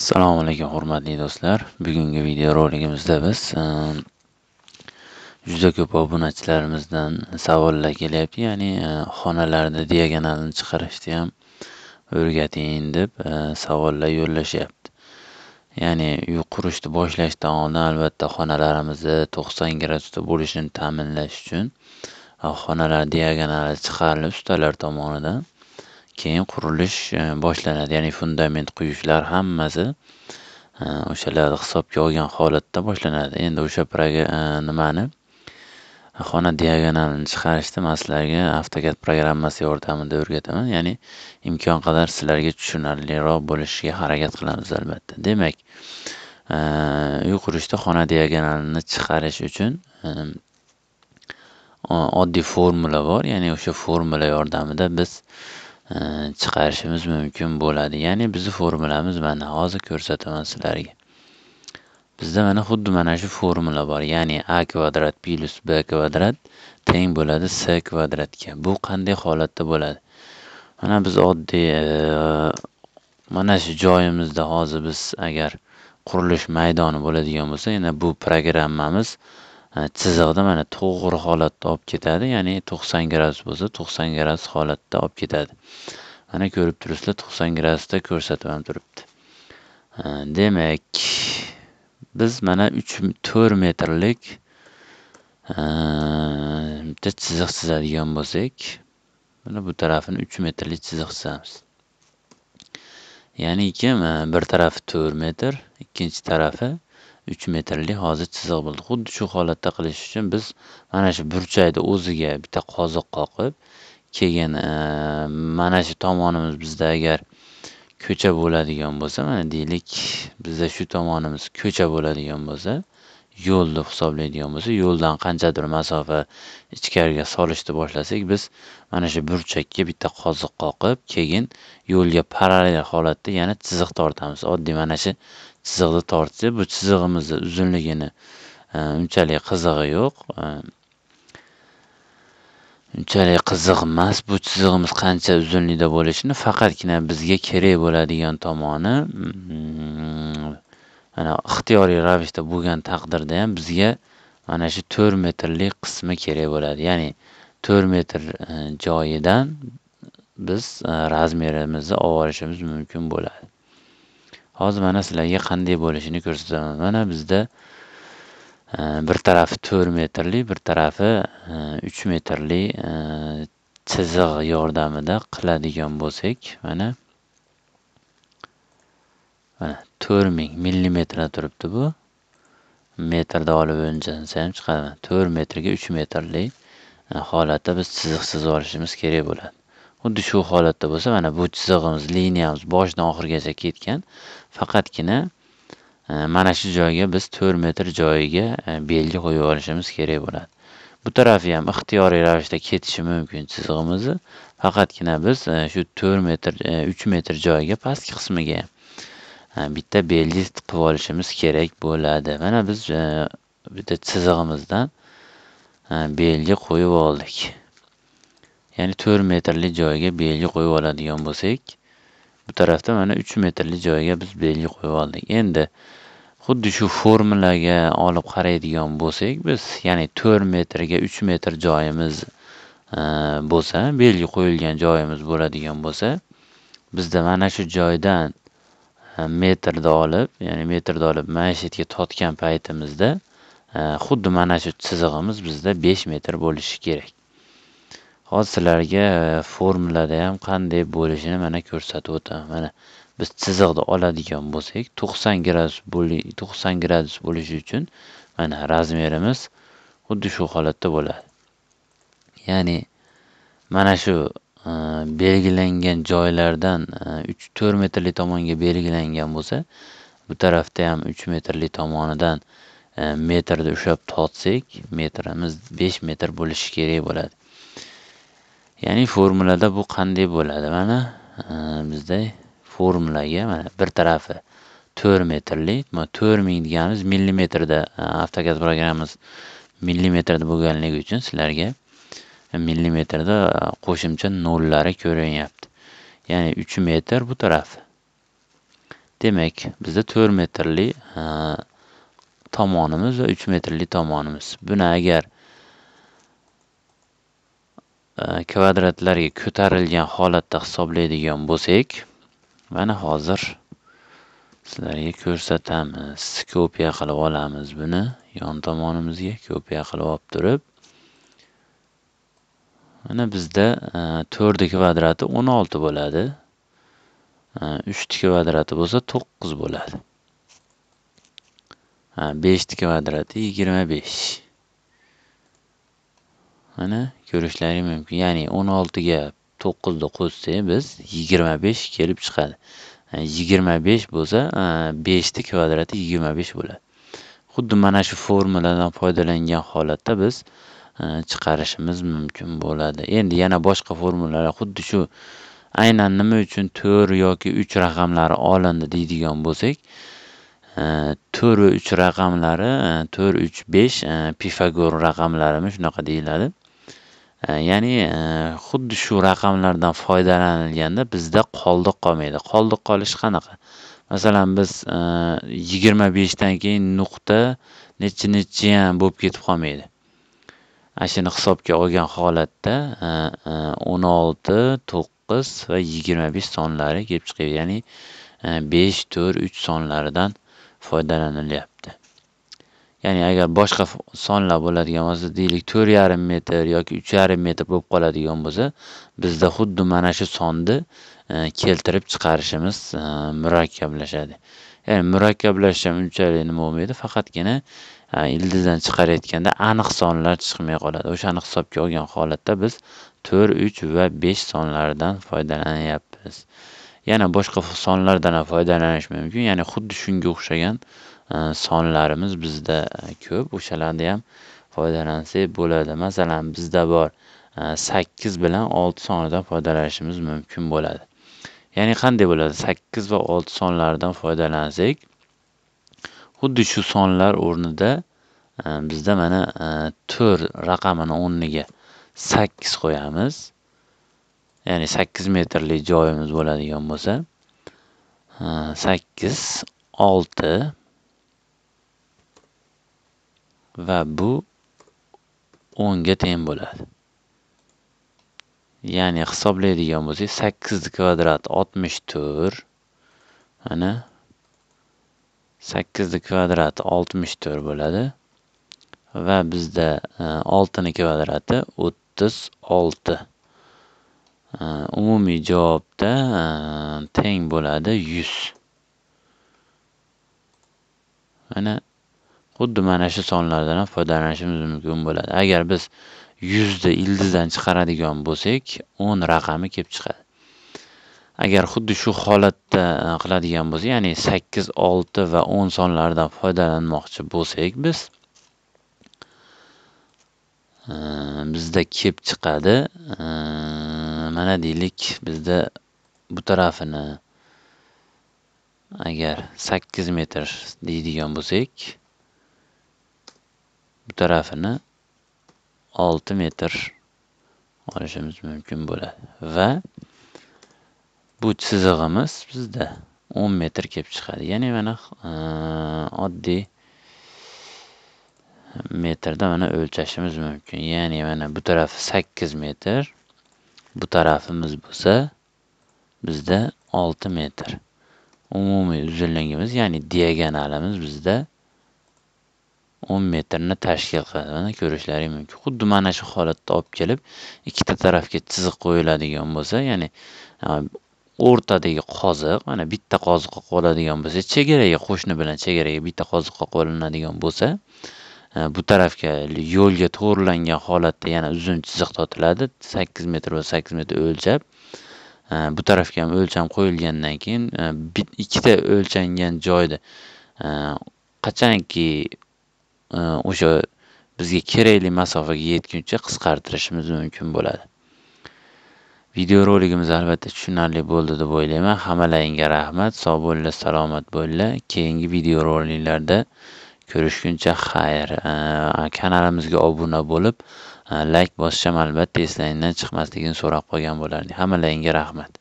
Assalomu alaykum hurmatli do'stlar. Bugungi video roligimizda biz e, juda ko'p obunachilarimizdan savollar kelyapti, ya'ni e, xonalarda diagonalni chiqarishni ham o'rgating deb e, savollar yo'llashyapti. Ya'ni uy qurishni boshlashdan oldin albatta xonalarimizni 90 gradusda bo'lishini ta'minlash uchun xonalar diagonali chiqarilib ustalar tomonidan keyin qurilish e, boshlanadi. Ya'ni fundament quyishlar hammasi e, o'shalar o'shalarni hisobga olgan holatda boshlanadi. Endi o'sha e, nimani? Xona diagonalini chiqarishni man sizlarga avtokad programmasi yordamida o'rgataman. Ya'ni imkon qadar sizlarga tushunarliroq bo'lishiga harakat qilamiz albatta. Demak uy qurishda xona diagonalini chiqarish uchun oddiy formula bor. Ya'ni o'sha formula yordamida biz chiqarishimiz mumkin bo'ladi. Ya'ni bizni formulamiz mana hozir ko'rsataman sizlarga. Bizda mana xuddi mana shu formula bor. Ya'ni a kvadrat plyus b kvadrat teng bo'ladi s kvadratga. Bu qanday holatda bo'ladi? Mana biz oddiy e, mana shu joyimizda hozir biz agar qurilish maydoni bo'ladigan bo'lsa yana bu programmamiz Э, chiziqni mana to'g'ri holatda olib ketadi ya'ni to'qson gradus bo'lsa to'qson gradus holatda olib ketadi. Mana ko'rib turibsizlar to'qson gradusda ko'rsatib ham turibdi. Э, demak biz mana uch to'rt metrlik э, bitta chiziq chizadigan bo'lsak mana bu tarafini uch metrlik chiziq chizamiz. Ya'niki bir tarafi to'rt metr ikkinchi tarafi uch metrli hozir chiziq bo'ldi. Xuddi shu holatda qilish uchun biz mana shu burchakni o'ziga bitta qoziq qoqib keyin e, mana shu tomonimiz bizda agar ko'cha bo'ladigan bo'lsa mana deylik bizda shu tomonimiz ko'cha bo'ladigan bo'lsa yo'l deb hisoblaydigan bo'lsa yo'ldan qanchadir masofa ichkariga solishni boshlasak biz mana shu burchakka bitta qoziq qoqib keyin yo'lga parallel holatda yana chiziq tortamiz. Oddiy mana shu chiziqni tortsa bu chizig'imizni uzunligini e, unchalik qizig'i yo'q. E, unchalik qiziq emas bu chizig'imiz qancha uzunlikda bo'lishini faqatgina bizga kerak bo'ladigan tomoni mm, mana ixtiyoriy ravishda bo'lgan taqdirda ham bizga mana shu to'rt metrlik qismi kerak bo'ladi. Ya'ni to'rt metr e, joyidan biz razmerimizni olib olishimiz mumkin bo'ladi. Hozir mana sizlarga qanday bo'lishini ko'rsataman. Mana bizda e, bir tarafi to'rt metrli bir tarafi e, uch metrli e, chiziq yordamida qiladigan bo'lsak mana mana to'rt ming millimetrda turibdi bu. Metrda olib o'lchansa ham chiqadi. To'rt metrga uch metrli holatda biz chiziq chizib olishimiz kerak bo'ladi. Xuddi shu holatda bo'lsa mana bu chizig'imiz liniyamiz boshidan oxirigacha ketgan. Faqatgina e, mana shu joyga biz to'rt metr joyiga e, belgi qo'yib olishimiz kerak bo'ladi. Bu tarafi ham ixtiyoriy ravishda ketishi mumkin chizig'imizni. Faqatgina biz e, shu to'rt metr uch metr joyiga pastki qismiga bitta belgi qilib olishimiz kerak bo'ladi. Mana biz bitta chizig'imizdan belgi qo'yib oldik. Ya'ni to'rt metrli joyga belgi qo'yib oladigan bo'lsak bu tarafda mana uch metrli joyga biz belgi qo'yib oldik. Endi xuddi shu formulaga olib qaraydigan bo'lsak biz ya'ni to'rt metrga uch metr joyimiz e, bo'lsa belgi qo'yilgan joyimiz bo'ladigan bo'lsa bizda mana shu joydan e, metrda olib ya'ni metrda olib mana shu yerga tortgan paytimizda e, xuddi mana shu chizig'imiz bizda besh metr bo'lishi kerak. Hozir sizlarga formulada ham qanday bo'lishini mana ko'rsatib o'taman. Mana biz chiziqni oladigan bo'lsak to'qson gradus to'qson gradus bo'lishi uchun mana razmerimiz xuddi shu holatda bo'ladi. Ya'ni mana shu e, belgilangan joylardan e, uch to'rt metrli tomonga belgilangan bo'lsa bu tarafda ham uch metrli tomonidan e, metrda ushlab tortsak metrimiz besh metr bo'lishi kerak bo'ladi. Ya'ni formulada bu qanday bo'ladi? Mana e, bizda formulaga mana bir tarafi to'rt metrli to'rt ming deganimiz millimetrda e, avtogaz programmamiz millimetrda bo'lganligi uchun sizlarga millimetrda qo'shimcha nollari ko'rinyapti. Ya'ni uch metr bu tarafi. Demak bizda to'rt metrli e, tomonimiz va uch metrli tomonimiz. Buni agar Э, kvadratlarga ko'tarilgan holatda hisoblaydigan bo'lsak mana hozir sizlarga ko'rsatamiz. Kopiya qilib olamiz buni. Yon tomonimizga kopiya qilib olib turib mana bizda e, to'rtni kvadrati o'n olti bo'ladi. E, Uchni kvadrati bo'lsa to'qqiz bo'ladi. E, Beshni kvadrati yigirma besh. Mana ko'rishlaring mumkin. Ya'ni o'n oltiga to'qqizni qo'shsak biz yigirma besh kelib chiqadi. Yigirma besh bo'lsa beshni kvadrati yigirma besh bo'ladi. Xuddi mana shu formuladan foydalangan holatda biz chiqarishimiz mumkin bo'ladi. Endi yana boshqa formulalar xuddi shu aynan nima uchun to'rt yoki uch raqamlari olindi deydigan bo'lsak to'rt va uch raqamlari to'rt uch besh pifagor raqamlarimi shunaqa deyiladi. Ya'ni xuddi shu raqamlardan foydalanilganda bizda qoldiq qolmaydi qoldiq qolish qanaqa masalan biz yigirma beshdan keyin nuqta nechi nechiyam bo'lib ketib qolmaydi ana shuni hisobga olgan holatda o'n olti to'qqiz va yigirma besh sonlari kelib chiqadi ya'ni besh to'rt uch sonlaridan foydalanilyapti ya'ni agar boshqa sonlar bo'ladigan bo'lsa deylik to'rt yarim metr yoki uch yarim metr bo'lib qoladigan bo'lsa bizda xuddi mana shu sonni e, keltirib chiqarishimiz e, murakkablashadi. Ya'ni murakkablashish ham unchalik nima bo'lmaydi faqatgina e, ildizdan chiqarayotganda aniq sonlar chiqmay qoladi. O'shani hisobga olgan holatda biz to'rt uch va besh sonlaridan foydalanyapmiz. Yana boshqa sonlardan ham foydalanish mumkin. Ya'ni xuddi shunga o'xshagan Э, sonlarimiz bizda e, ko'p. O'shalarni ham foydalansak bo'ladi. Masalan bizda bor e, sakkiz bilan olti sonidan foydalanishimiz mumkin bo'ladi. Ya'ni qanday bo'ladi? Sakkiz va olti sonlaridan foydalansak xuddi shu sonlar o'rnida e, bizda mana to'rt raqamini o'rniga sakkiz qo'yamiz. Ya'ni sakkiz metrli joyimiz bo'ladigan bo'lsa sakkiz olti va bu 10 ga teng bo'ladi. Ya'ni hisoblaydigan bo'lsak 8 kvadrat oltmish to'rt mana sakkizni kvadrati oltmish to'rt bo'ladi. Va bizda e, oltini kvadrati o'ttiz olti. E, umumiy javobda e, teng bo'ladi yuz. Mana xuddi mana shu sonlardan ham foydalanishimiz mumkin bo'ladi. Agar biz yuzni ildizdan chiqaradigan bo'lsak o'n raqami kelib chiqadi. Agar xuddi shu holatda e, qiladigan bo'lsak ya'ni sakkiz olti va o'n sonlaridan foydalanmoqchi bo'lsak biz e, bizda kelib chiqadi. E, mana deylik bizda bu tarafini agar sakkiz metr deydigan bo'lsak bu tarafini 6 metr olishimiz mumkin bo'ladi. Va bu chizig'imiz bizda 10 metr kelib chiqadi. Ya'ni mana e, oddiy metrda mana o'lchashimiz mumkin. Ya'ni mana bu tarafi 8 metr bu tarafimiz bo'lsa bizda 6 metr. Umumiy uzunligimiz ya'ni diagonalimiz bizda o'n metrni tashkil qiladi ko'rishlari mumkin. Xuddi mana shu holatda olib kelib ikkita tarafga chiziq qo'yiladigan bo'lsa ya'ni o'rtadagi qoziq mana bitta qoziqqa qo'yiladigan bo'lsa chegaraga qo'shni bilan chegaraga bitta qoziqqa qo'yiladigan bo'lsa bu tarafga yo'lga to'g'rilangan holatda yana uzun chiziq tortiladi sakkiz metr va sakkiz metr o'lchab bu tarafga ham o'lcham qo'yilgandan keyin ikkita o'lchangan joyda qachonki o'sha bizga kerakli masofaga yetguncha qisqartirishimiz mumkin bo'ladi. Videorolikimiz albatta tushunarli bo'ldi deb o'ylayman. Hammalaringga rahmat. Sog' bo'linglar salomat bo'linglar. Keyingi videoroliklarda ko'rishguncha xayr. Kanalimizga obuna bo'lib e, layk bosishni albatta eslaringdan chiqmasligini so'rab qolgan bo'lardik. Hammalaringga rahmat.